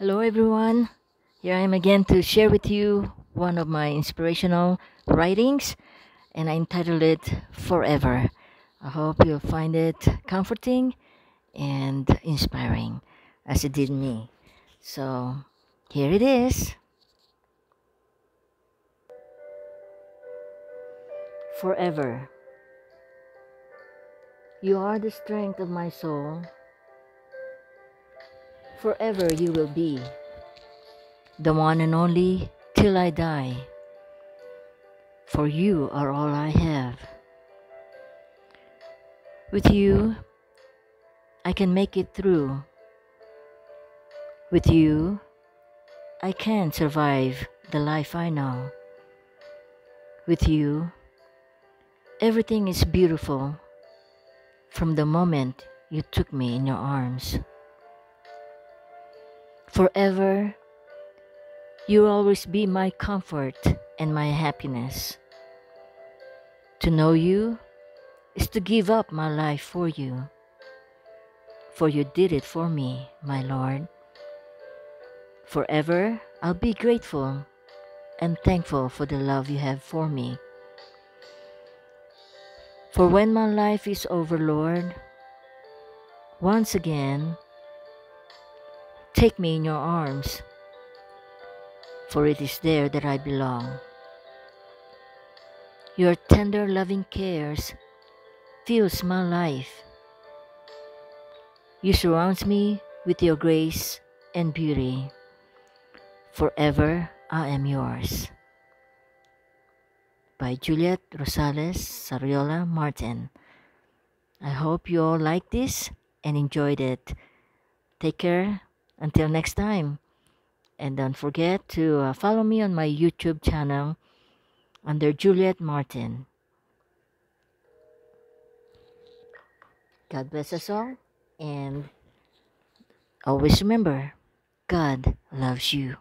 Hello, everyone. Here I am again to share with you one of my inspirational writings, and I entitled it Forever. I hope you'll find it comforting and inspiring as it did me. So, here it is. Forever. You are the strength of my soul forever you will be, the one and only till I die. For you are all I have. With you, I can make it through. With you, I can survive the life I know. With you, everything is beautiful from the moment you took me in your arms. Forever, you'll always be my comfort and my happiness. To know you is to give up my life for you, for you did it for me, my Lord. Forever, I'll be grateful and thankful for the love you have for me. For when my life is over, Lord, once again, Take me in your arms, for it is there that I belong. Your tender loving cares fills my life. You surround me with your grace and beauty. Forever I am yours. By Juliet Rosales Sariola Martin. I hope you all liked this and enjoyed it. Take care. Until next time. And don't forget to uh, follow me on my YouTube channel under Juliet Martin. God bless us all. And always remember, God loves you.